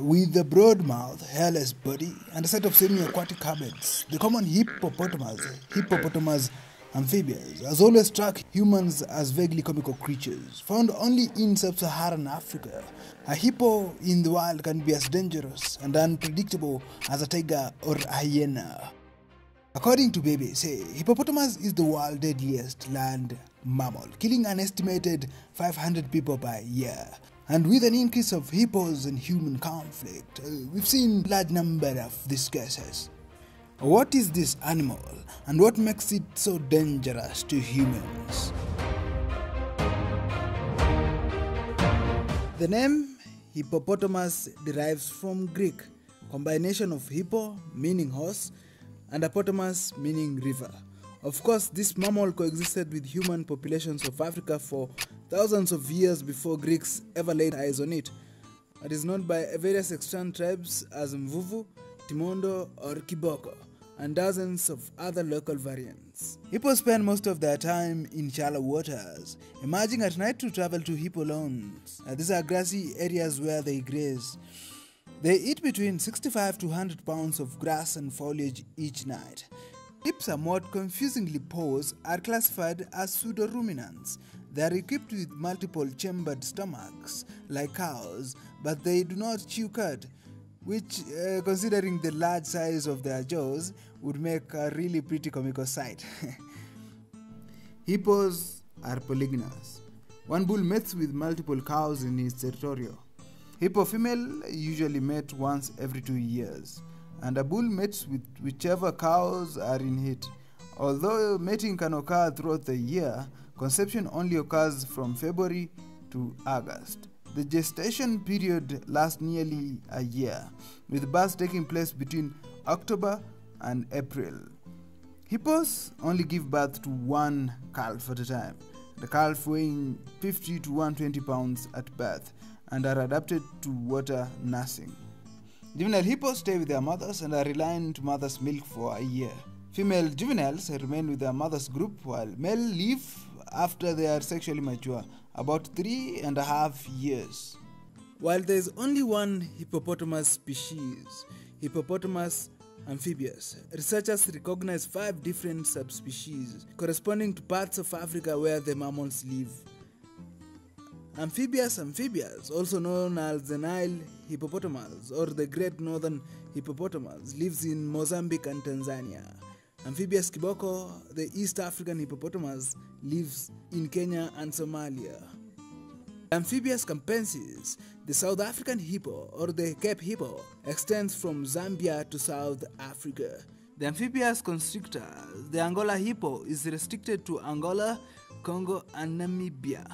with a broad mouth, hairless body, and a set of semi-aquatic habits. The common hippopotamus, hippopotamus amphibius, has always struck humans as vaguely comical creatures, found only in sub-Saharan Africa. A hippo in the wild can be as dangerous and unpredictable as a tiger or a hyena. According to BBC, hippopotamus is the world's deadliest land mammal, killing an estimated 500 people per year. And with an increase of hippos and human conflict, uh, we've seen large number of these cases. What is this animal and what makes it so dangerous to humans? The name hippopotamus derives from Greek, combination of hippo meaning horse and apotamus meaning river. Of course, this mammal coexisted with human populations of Africa for thousands of years before Greeks ever laid eyes on it. It is known by various extant tribes as Mvuvu, Timondo, or Kiboko, and dozens of other local variants. Hippos spend most of their time in shallow waters, emerging at night to travel to hippo lawns. These are grassy areas where they graze. They eat between 65 to 100 pounds of grass and foliage each night. Hips, somewhat confusingly posed, are classified as pseudoruminants. They are equipped with multiple chambered stomachs, like cows, but they do not chew cud, which, uh, considering the large size of their jaws, would make a really pretty comical sight. Hippos are polygynous. One bull mates with multiple cows in his territory. Hippo female usually mate once every two years, and a bull mates with whichever cows are in heat. Although mating can occur throughout the year, conception only occurs from February to August. The gestation period lasts nearly a year, with births taking place between October and April. Hippos only give birth to one calf at a time, the calf weighing 50 to 120 pounds at birth and are adapted to water nursing. Juvenile hippos stay with their mothers and are reliant on mother's milk for a year. Female juveniles remain with their mother's group while male leave after they are sexually mature, about three and a half years. While there is only one hippopotamus species, Hippopotamus amphibius, researchers recognize five different subspecies corresponding to parts of Africa where the mammals live. Amphibious amphibius, also known as the Nile hippopotamus or the Great Northern hippopotamus, lives in Mozambique and Tanzania. Amphibius kiboko, the East African hippopotamus, lives in Kenya and Somalia. Amphibius campensis, the South African hippo or the Cape hippo, extends from Zambia to South Africa. The amphibius constrictor, the Angola hippo, is restricted to Angola, Congo, and Namibia.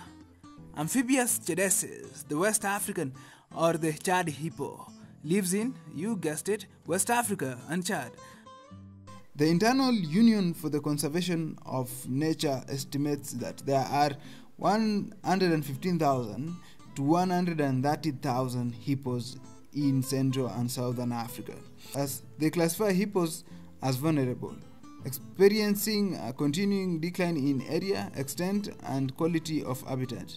Amphibius chadensis, the West African or the Chad hippo, lives in, you guessed it, West Africa and Chad. The Internal Union for the Conservation of Nature estimates that there are 115,000 to 130,000 hippos in Central and Southern Africa, as they classify hippos as vulnerable, experiencing a continuing decline in area, extent, and quality of habitat.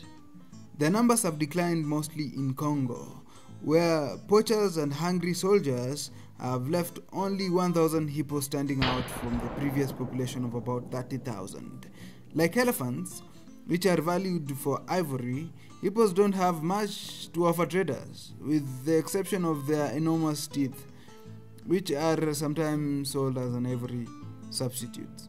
Their numbers have declined mostly in Congo, where poachers and hungry soldiers have left only 1,000 hippos standing out from the previous population of about 30,000. Like elephants, which are valued for ivory, hippos don't have much to offer traders, with the exception of their enormous teeth, which are sometimes sold as an ivory substitute.